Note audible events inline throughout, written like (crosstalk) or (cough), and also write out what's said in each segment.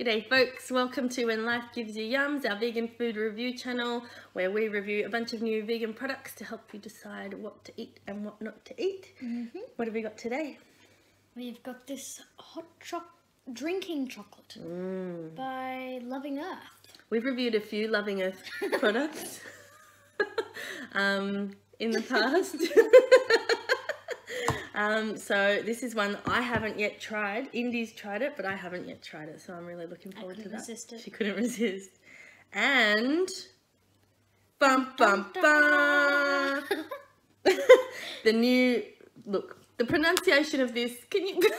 G'day folks, welcome to When Life Gives You Yums, our vegan food review channel where we review a bunch of new vegan products to help you decide what to eat and what not to eat. Mm -hmm. What have we got today? We've got this hot choc drinking chocolate mm. by Loving Earth. We've reviewed a few Loving Earth (laughs) products (laughs) um, in the past. (laughs) Um, so this is one I haven't yet tried. Indy's tried it, but I haven't yet tried it. So I'm really looking forward to that. It. She couldn't (laughs) resist. And bum bum bum. (laughs) the new look. The pronunciation of this. Can you? (laughs)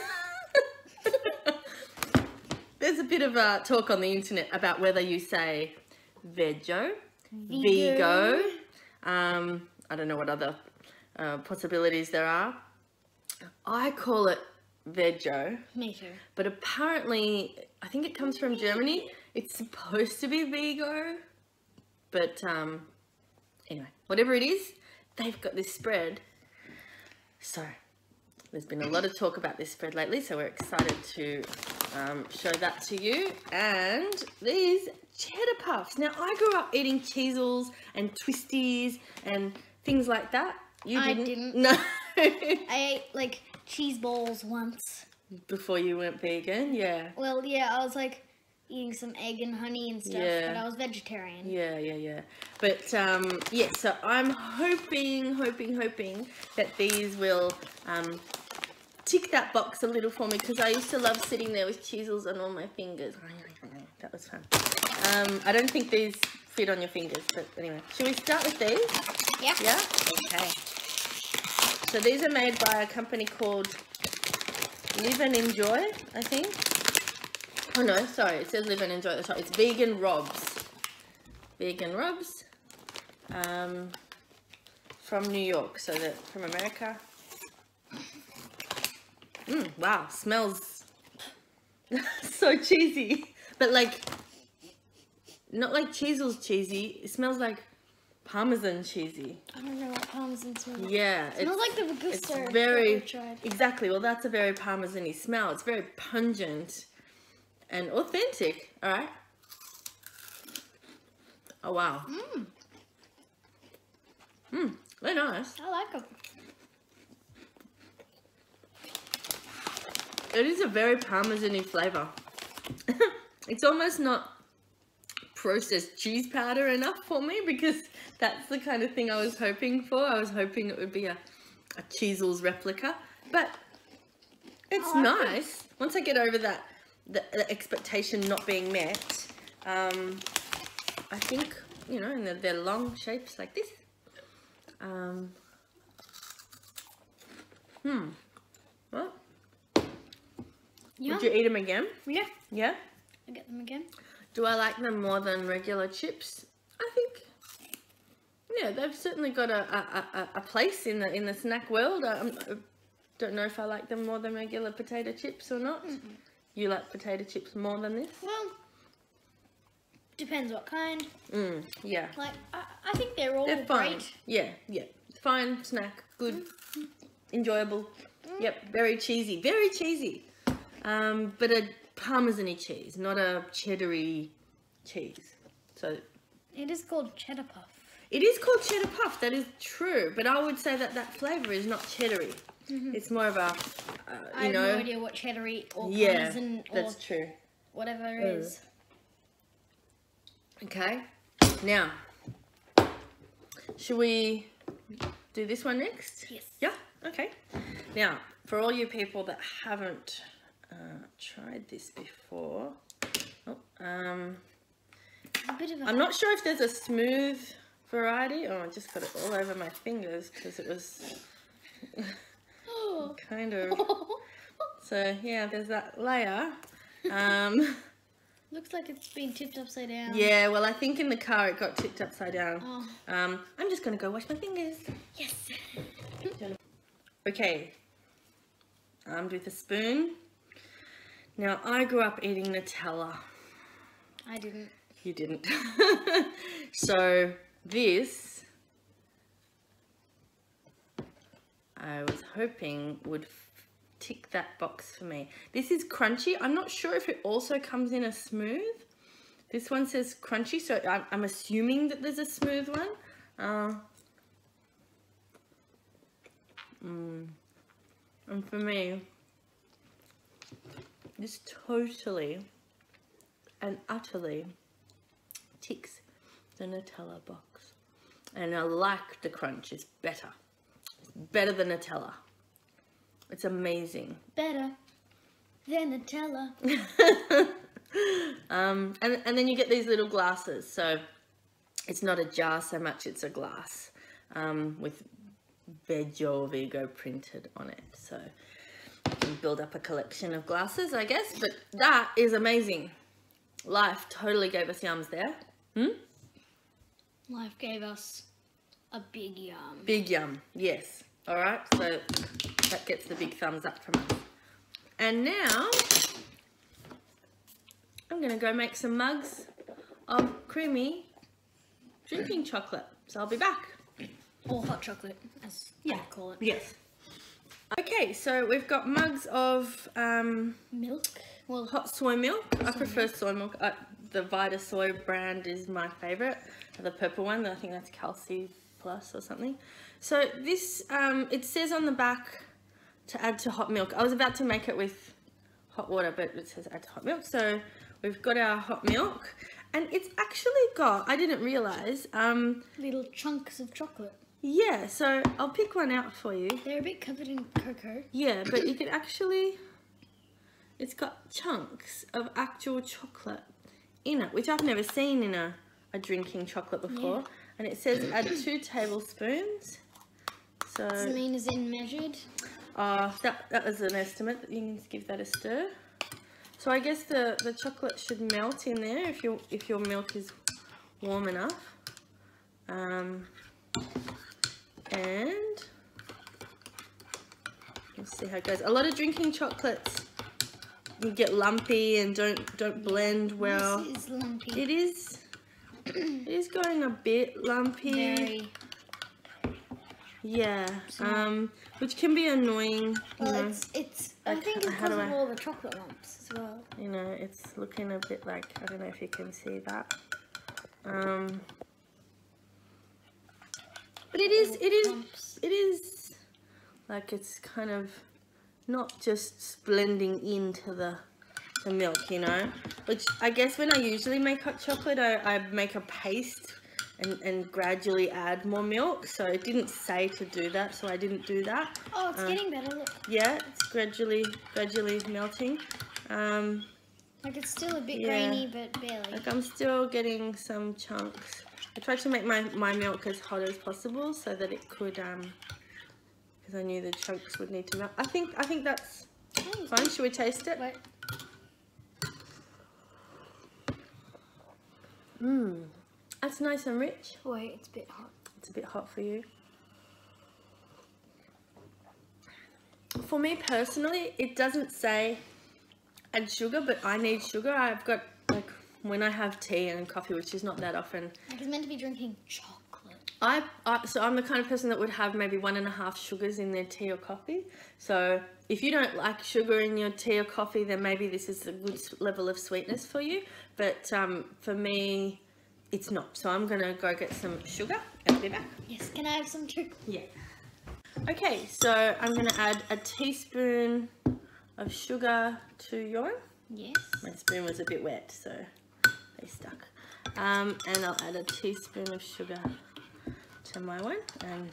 There's a bit of a talk on the internet about whether you say vego, vigo. Um, I don't know what other uh, possibilities there are. I call it Veggie. Me too. But apparently, I think it comes from Germany. It's supposed to be Vigo. But um, anyway, whatever it is, they've got this spread. So there's been a lot of talk about this spread lately, so we're excited to um, show that to you. And these cheddar puffs. Now, I grew up eating cheezels and twisties and things like that. You didn't? I didn't. No. I ate like cheese balls once. Before you went vegan, yeah. Well, yeah, I was like eating some egg and honey and stuff, yeah. but I was vegetarian. Yeah, yeah, yeah. But um, yeah, so I'm hoping, hoping, hoping that these will um, tick that box a little for me because I used to love sitting there with Cheezels on all my fingers. That was fun. Um, I don't think these fit on your fingers, but anyway. Should we start with these? Yeah. Yeah? Okay. So these are made by a company called Live and Enjoy, I think. Oh no, sorry, it says Live and Enjoy at the top. It's Vegan Rob's. Vegan Rob's. Um, from New York, so they're from America. Mmm, wow, smells (laughs) so cheesy. But like, not like Cheezel's cheesy. It smells like Parmesan cheesy. I don't know what Parmesan smells like. Yeah. It smells like the Ragusa. It's very, exactly. Well, that's a very Parmesan-y smell. It's very pungent and authentic. All right. Oh, wow. Mmm. Mmm. Very nice. I like them. It is a very Parmesan-y flavor. (laughs) it's almost not processed cheese powder enough for me because that's the kind of thing I was hoping for. I was hoping it would be a, a Cheezels replica, but it's like nice. Once I get over that, the, the expectation not being met, um, I think, you know, and they're, they're long shapes like this. Um, hmm. Well, Yum. Would you eat them again? Yeah. Yeah? I get them again. Do I like them more than regular chips? I think, yeah, they've certainly got a, a, a, place in the in the snack world. I, I, don't know if I like them more than regular potato chips or not. Mm -mm. You like potato chips more than this? Well, depends what kind. Mm, yeah. Like, I, I think they're all they're fine. Great. Yeah, yeah. Fine snack, good, mm. enjoyable. Mm. Yep, very cheesy, very cheesy. Um, but a parmesan cheese, not a cheddary cheese. So it is called cheddar puff. It is called cheddar puff. That is true, but I would say that that flavor is not cheddary. Mm -hmm. It's more of a, uh, you I know. I have no idea what cheddary or yeah, parmesan or that's true. Whatever it mm. is. Okay. Now, should we do this one next? Yes. Yeah. Okay. Now, for all you people that haven't uh, tried this before. Oh, um, I'm not sure if there's a smooth variety. Oh, I just got it all over my fingers because it was (laughs) kind of... (laughs) So, yeah, there's that layer. (laughs) Um, Looks like it's been tipped upside down. Yeah, well, I think in the car it got tipped upside down. Oh. Um, I'm just going to go wash my fingers. Yes. okay. Armed with a spoon. Now, I grew up eating Nutella. I didn't. You didn't. (laughs) so, this, I was hoping would tick that box for me. This is crunchy. I'm not sure if it also comes in a smooth. This one says crunchy, so I'm, I'm assuming that there's a smooth one. Uh, mm. And for me, this totally and utterly ticks the Nutella box. And I like the crunch, it's better. It's better than Nutella. It's amazing. Better than Nutella. (laughs) um, and, and then you get these little glasses. So it's not a jar so much, it's a glass um, with Veggio Vigo printed on it. So can build up a collection of glasses, I guess. But that is amazing. Life totally gave us yums there. Hmm? Life gave us a big yum. Big yum, yes. All right, so that gets the big thumbs up from us. And now, I'm gonna go make some mugs of creamy drinking chocolate. So I'll be back. Or hot chocolate, as Yeah. I call it. Yes. Okay, so we've got mugs of um, Milk. Well, hot soy milk. I prefer soy milk. Uh, the Vitasoy brand is my favorite. The purple one, I think that's Calci Plus or something. So this, um, it says on the back to add to hot milk. I was about to make it with hot water, but it says add to hot milk. So we've got our hot milk. And it's actually got, I didn't realize, um, little chunks of chocolate. Yeah, so I'll pick one out for you. They're a bit covered in cocoa. Yeah, but you can actually, it's got chunks of actual chocolate in it, which I've never seen in a, a drinking chocolate before. Yeah. And it says add two tablespoons. So, Does it mean is in measured? uh, that, that was an estimate. You can just give that a stir. So I guess the, the chocolate should melt in there if your if your milk is warm enough. Um, and let's see how it goes. A lot of drinking chocolates you get lumpy and don't don't blend well. This is lumpy. It is (clears throat) it is going a bit lumpy. Very. Yeah. Um, which can be annoying. Well, know. it's it's. I Like, think it's because of I- all the chocolate lumps as well. you know, it's looking a bit like, I don't know if you can see that. Um, but it is, it is, it is like it's kind of not just blending into the, the milk, you know, which I guess when I usually make hot chocolate, I, I make a paste and, and gradually add more milk. So it didn't say to do that, so I didn't do that. Oh, it's Uh, getting better. Look, Yeah, it's gradually, gradually melting. Um, like it's still a bit Yeah. grainy, but barely. Like I'm still getting some chunks. I tried to make my, my milk as hot as possible so that it could, um, because I knew the chunks would need to melt. I think, I think that's fine. Should we taste it? Wait, Mmm, that's nice and rich. wait, it's a bit hot. It's a bit hot for you. For me personally, it doesn't say add sugar, but I need sugar. I've got, when I have tea and coffee, which is not that often, Like it's meant to be drinking chocolate. I, I so I'm the kind of person that would have maybe one and a half sugars in their tea or coffee. So if you don't like sugar in your tea or coffee, then maybe this is a good level of sweetness for you. But um, for me, it's not. So I'm gonna go get some sugar and I'll be back. Yes, can I have some too? Yeah. Okay, so I'm gonna add a teaspoon of sugar to your. Yes. My spoon was a bit wet, so they stuck. Um, and I'll add a teaspoon of sugar to my one, and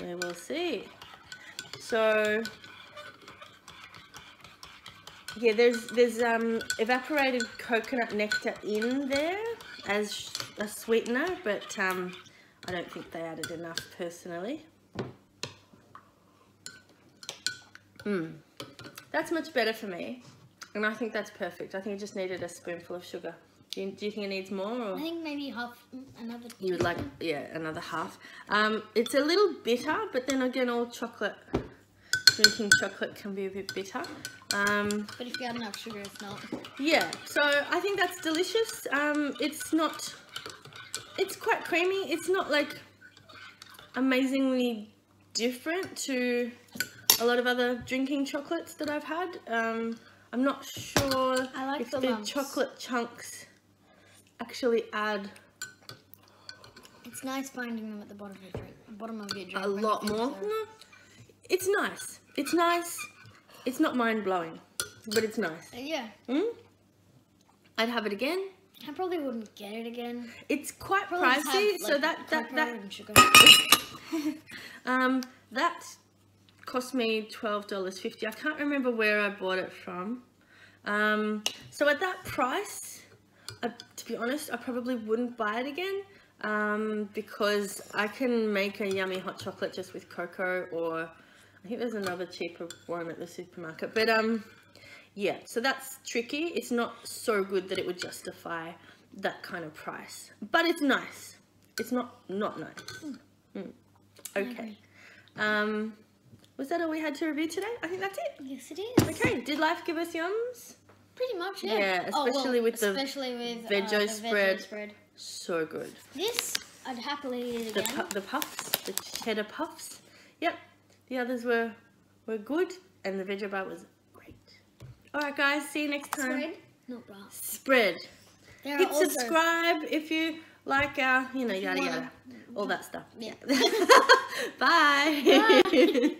we will see. So, yeah, there's there's um evaporated coconut nectar in there as a sweetener, but um, I don't think they added enough personally. Mm. That's much better for me. And I think that's perfect. I think it just needed a spoonful of sugar. Do you, do you think it needs more? Or? I think maybe half another. You would like, yeah, another half. Um, it's a little bitter, but then again, all chocolate, drinking chocolate can be a bit bitter. Um, But if you add enough sugar, it's not. yeah, so I think that's delicious. Um, it's not, it's quite creamy. It's not like amazingly different to a lot of other drinking chocolates that I've had. Um, I'm not sure I like if the the, chocolate chunks actually add It's nice finding them at the bottom of your drink. Bottom of your drink. a lot more. No, it's nice. It's nice. It's not mind blowing, but it's nice. Uh, yeah, Mm? I'd have it again. I probably wouldn't get it again. It's quite Probably pricey, have, so that that that (laughs) (laughs) um that cost me twelve dollars fifty. I can't remember where I bought it from. Um, so at that price, I, to be honest, I probably wouldn't buy it again. Um, because I can make a yummy hot chocolate just with cocoa, or I think there's another cheaper one at the supermarket. But um, yeah, so that's tricky. It's not so good that it would justify that kind of price, but it's nice. It's not not nice. Mm. Okay. Um, was that all we had to review today? I think that's it. yes, it is. Okay. Did life give us yums? Pretty much, yeah. Yeah, Oh, well, especially with the especially with veggie uh, the spread. veggie spread. So good. This I'd happily eat The again. pu- the puffs, the cheddar puffs. Yep. The others were were good, and the veggie bar was great. All right, guys. See you next time. Spread, not bra. Spread. There Hit subscribe if you like our, you know, yada yada, all that stuff. Yeah. (laughs) Bye. (laughs) (laughs)